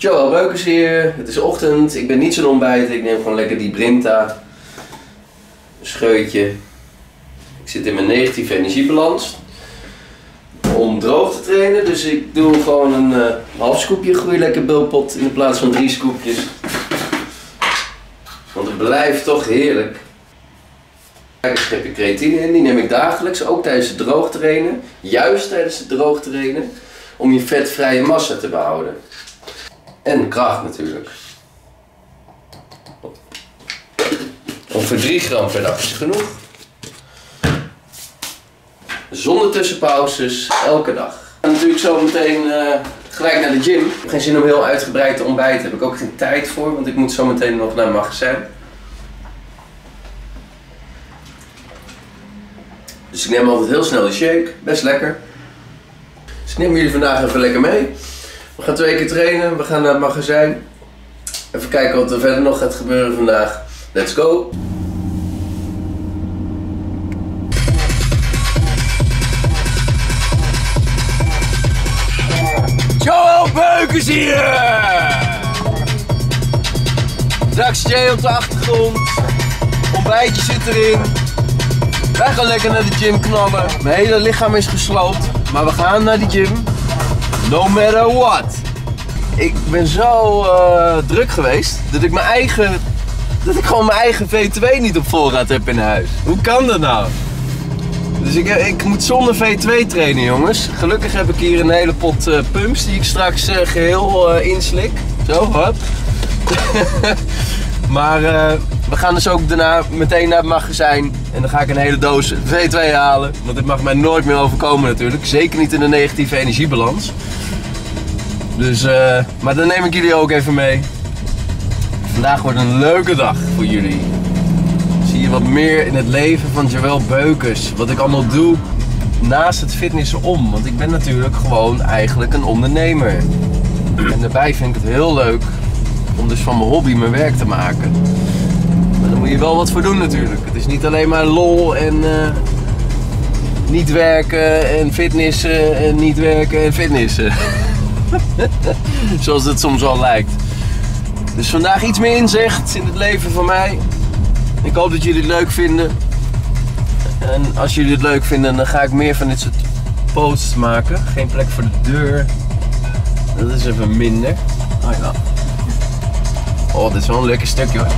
Joel Beukers hier. Het is ochtend. Ik ben niet zo'n ontbijt. Ik neem gewoon lekker die Brinta. Een scheutje. Ik zit in mijn negatieve energiebalans. Om droog te trainen. Dus ik doe gewoon een eh, half scoopje groei lekker bulpot in plaats van drie scoopjes. Want het blijft toch heerlijk. Kijk, een schepje creatine in. Die neem ik dagelijks. Ook tijdens het droog trainen. Juist tijdens het droog trainen. Om je vetvrije massa te behouden. En kracht natuurlijk. Ongeveer 3 gram per dag is genoeg. Zonder tussenpauzes, elke dag. En natuurlijk zo meteen eh, gelijk naar de gym. Ik heb geen zin om heel uitgebreid te ontbijten. Daar heb ik ook geen tijd voor, want ik moet zo meteen nog naar het magazijn. Dus ik neem altijd heel snel een shake, best lekker. Dus ik neem jullie vandaag even lekker mee. We gaan twee keer trainen, we gaan naar het magazijn. Even kijken wat er verder nog gaat gebeuren vandaag. Let's go! Joel Beukers hier! Straks Jay op de achtergrond. Ontbijtje zit erin. Wij gaan lekker naar de gym knallen. Mijn hele lichaam is gesloopt. Maar we gaan naar de gym. No matter what. Ik ben zo eh, druk geweest dat ik mijn eigen. Dat ik gewoon mijn eigen V2 niet op voorraad heb in huis. Hoe kan dat nou? Dus ik, ik moet zonder V2 trainen, jongens. Gelukkig heb ik hier een hele pot eh, pumps die ik straks eh, geheel eh, inslik. Zo, hop. maar eh, we gaan dus ook daarna meteen naar het magazijn. En dan ga ik een hele doos V2 halen. Want dit mag mij nooit meer overkomen natuurlijk. Zeker niet in een negatieve energiebalans. Dus, eh, maar dan neem ik jullie ook even mee. Vandaag wordt een leuke dag voor jullie zie je wat meer in het leven van Joël Beukers. Wat ik allemaal doe naast het fitnessen om. Want ik ben natuurlijk gewoon eigenlijk een ondernemer. En daarbij vind ik het heel leuk om dus van mijn hobby mijn werk te maken. Maar daar moet je wel wat voor doen natuurlijk. Het is niet alleen maar lol en eh, niet werken en fitnessen en niet werken en fitnessen. Zoals het soms al lijkt. Dus vandaag iets meer inzicht in het leven van mij. Ik hoop dat jullie het leuk vinden. En als jullie het leuk vinden, dan ga ik meer van dit soort posts maken. Geen plek voor de deur. Dat is even minder. Oh ja. Oh, dit is wel een lekker stukje hoor.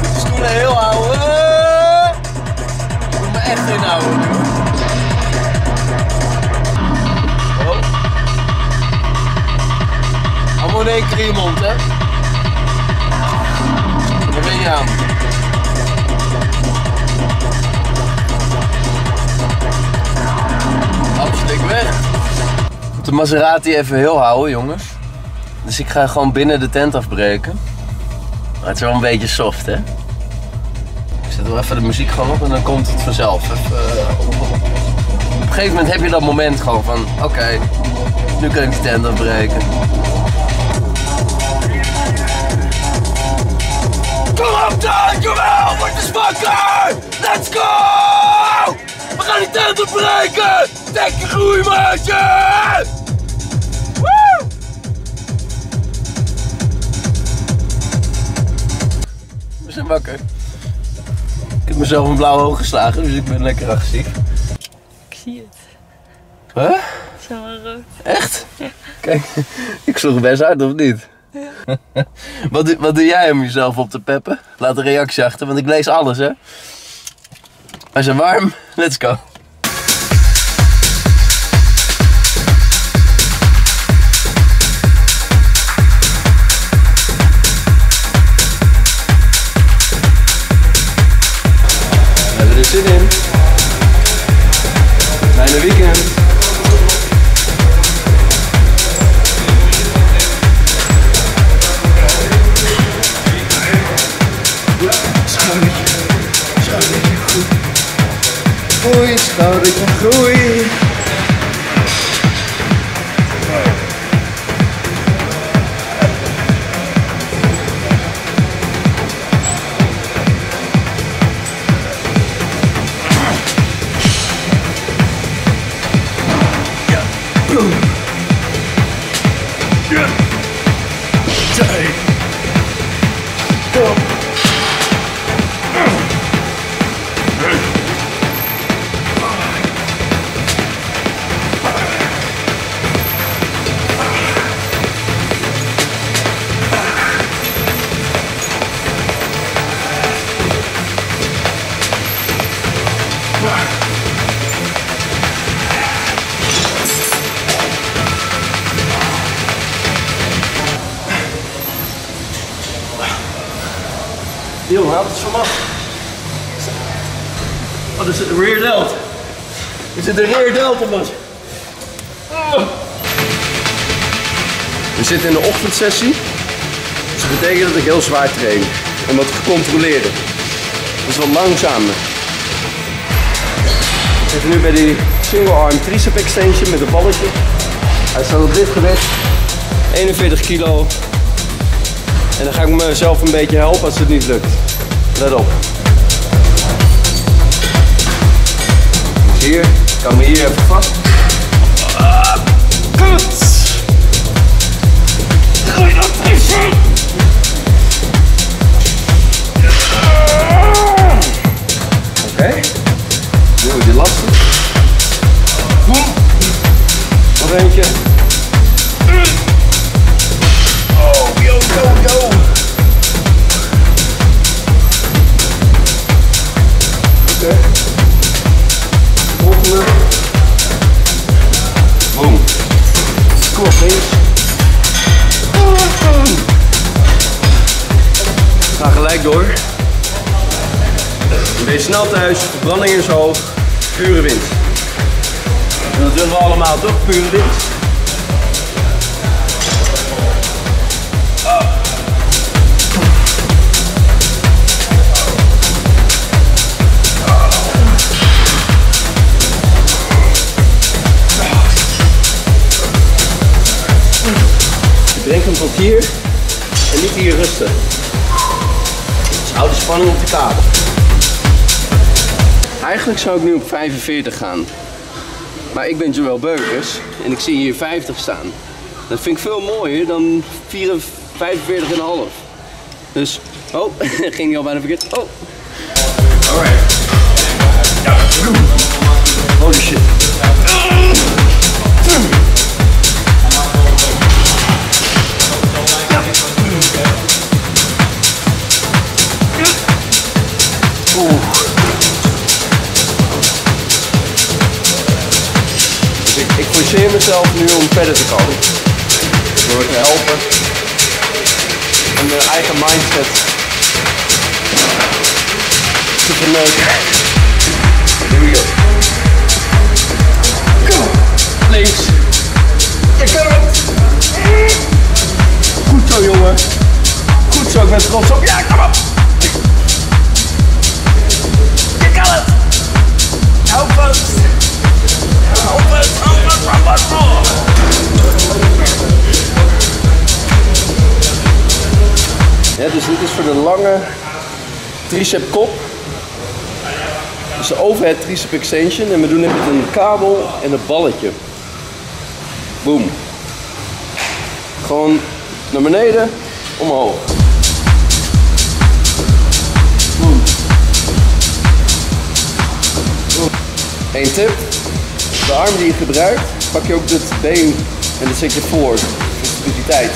De stoelen heel houden. Ik moet me echt inhouden in één keer in je mond, hè? Daar ben je aan. Weg. De Maserati even heel houden, jongens. Dus ik ga gewoon binnen de tent afbreken. Maar het is wel een beetje soft, hè? Ik zet wel even de muziek gewoon op en dan komt het vanzelf. Eh, op een gegeven moment heb je dat moment gewoon van... Oké, nu kan ik de tent afbreken. Kom op dan, Joel! Word eens wakker! Let's go! We gaan die tent opbreken! Dek je groeimaatje! Woe! We zijn wakker. Ik heb mezelf een blauwe oog geslagen, dus ik ben lekker agressief. Ik zie het. Huh? Het is helemaal rood. Echt? Kijk, ik sloeg best hard, of niet? wat, wat doe jij om jezelf op te peppen? Laat een reactie achter, want ik lees alles, hè? Wij zijn warm, let's go. We in. Groei, schoudertje, jongen, haal het van af. Oh, er zit een rear delt. Er zit een rear delt op ons. We zitten in de ochtendsessie. Dus dat betekent dat ik heel zwaar train. En wat gecontroleerder. Dat is wat langzamer. We zitten nu bij die single arm tricep extension met een balletje. Hij staat op dit gewicht. 41 kilo. En dan ga ik mezelf een beetje helpen als het niet lukt. Let op. Dus hier, ik kan me hier even vast. Ah, Kut! Gooi dat! Oké. Nu wordt die lastig. Nog eentje. Snel thuis, verbranding is hoog, pure wind. En dat willen we allemaal toch, pure wind. Je brengt hem en niet hier rusten. Dus hou de spanning op de kabel. Eigenlijk zou ik nu op 45 gaan. Maar ik ben Joël Beukers en ik zie hier 50 staan. Dat vind ik veel mooier dan 45,5. Dus, oh, ging niet al bijna verkeerd. Oh. Alright. Holy shit. Forceer mezelf nu om verder te komen. Door te helpen. En mijn eigen mindset te. Here we go. Go. Links. Je kan het. Goed zo jongen. Goed zo, ik ben trots op. Ja, kom op. Je kan het. Help het. Help het, dus dit is voor de lange tricep kop. Dus de overhead tricep extension. En we doen dit met een kabel en een balletje. Boom. Gewoon naar beneden, omhoog. Boom. Boom. Eén tip. De arm die je gebruikt, pak je ook dit been en dan zet je voor. Stabiliteit.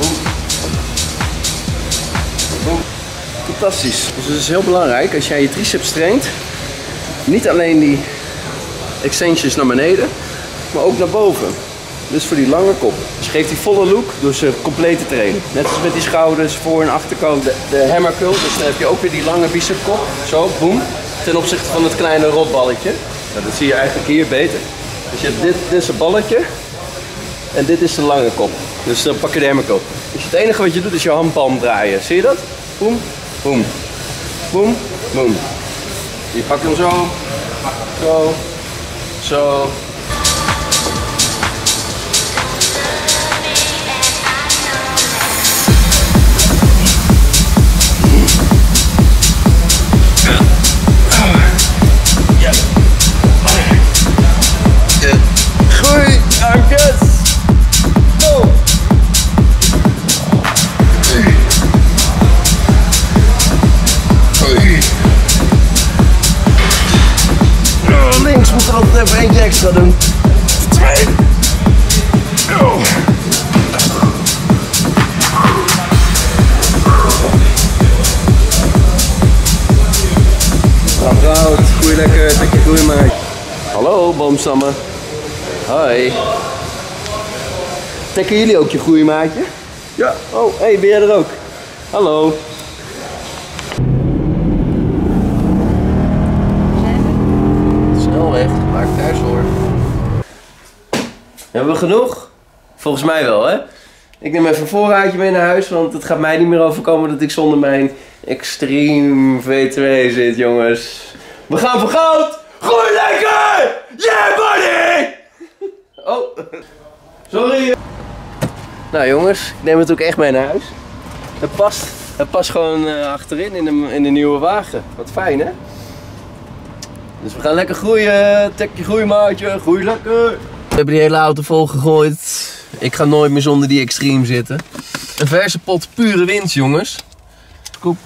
Boom. Boom. Fantastisch. Dus het is heel belangrijk als jij je triceps traint. Niet alleen die extensions naar beneden, maar ook naar boven. Dus voor die lange kop. Dus geeft die volle look door ze compleet te trainen. Net als met die schouders, voor- en achterkant, de, de hammer curl. Dus dan heb je ook weer die lange bicepkop. Zo, boem. Ten opzichte van het kleine rotballetje. Nou, dat zie je eigenlijk hier beter. Dus je hebt dit, dit is een balletje. En dit is de lange kop. Dus dan pak je de hammerkop. Dus het enige wat je doet is je handpalm draaien. Zie je dat? Boem, boem, boem, boem. Je pakt hem zo, zo, zo. Er altijd even eentje extra doen. Twee. Oh. Applaus, groei lekker, lekker groei maar. Hallo boomstammen. Hoi. Tekken jullie ook je groeimaatje? Ja. Oh, hé, hey, ben jij er ook? Hallo. Hebben we genoeg? Volgens mij wel, hè? Ik neem even een voorraadje mee naar huis, want het gaat mij niet meer overkomen dat ik zonder mijn Extreme V2 zit, jongens. We gaan voor goud! Gooi lekker! Yeah, buddy! Oh, sorry. Nou jongens, ik neem het ook echt mee naar huis. Het past, het past gewoon eh, achterin in de, in de nieuwe wagen. Wat fijn, hè? Dus we gaan lekker groeien. Tekje groeimaatje, groei lekker. We hebben die hele auto vol gegooid. Ik ga nooit meer zonder die extreme zitten. Een verse pot pure winst, jongens. Koep.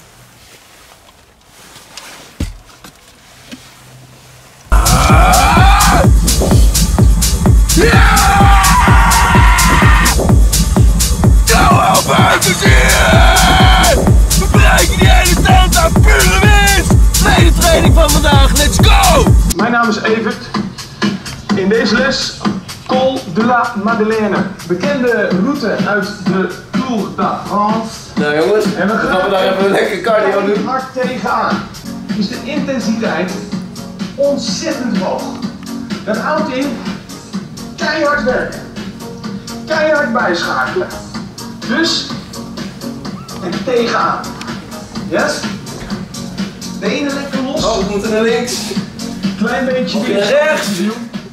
We bereiken die hele tent aan pure winst! Tweede training van vandaag, let's go! Mijn naam is Evert. In deze les de la Madeleine. Bekende route uit de Tour de France. Nou jongens, En we gaan daar even een lekker cardio doen. hard tegenaan. Is de intensiteit ontzettend hoog. Dat houdt in keihard werken. Keihard bijschakelen. Dus en tegenaan. Yes? Ene lekker los. Oh, we moeten naar links. Klein beetje naar rechts.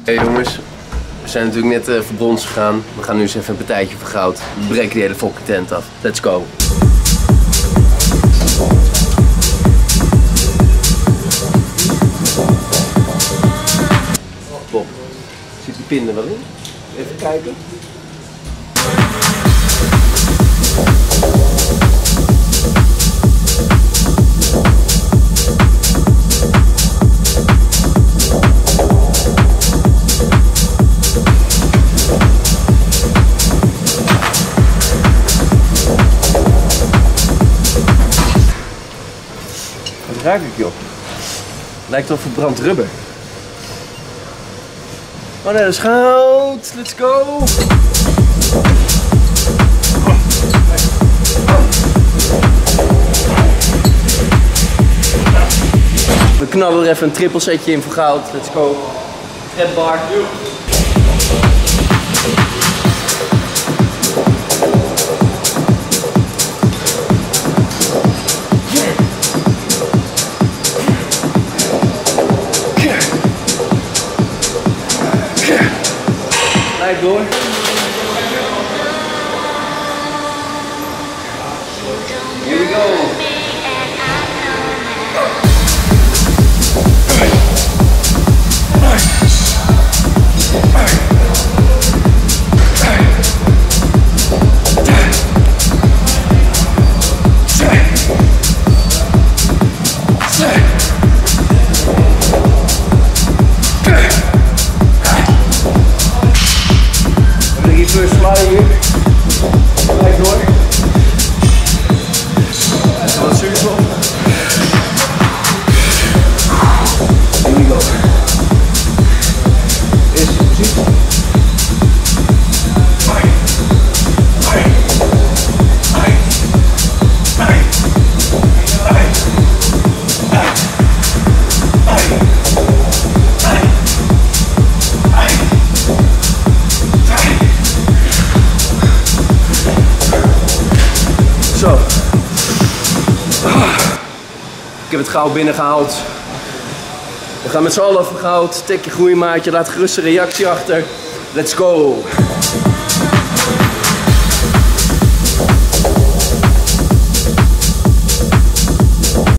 Hey jongens, we zijn natuurlijk net uh, voor gegaan. We gaan nu eens even een partijtje voor goud. We breken die hele fucking tent af. Let's go. Bob, zit die pin er wel in? Even kijken. Ruik? Lijkt wel verbrand rubber. Oh nee, dat is goud. Let's go. We knallen er even een triple setje in voor goud. Let's go. Red bar. Blijf door. Heb het goud binnengehaald. We gaan met z'n allen voor goud. Tik je groeimaatje, laat gerust een reactie achter. Let's go.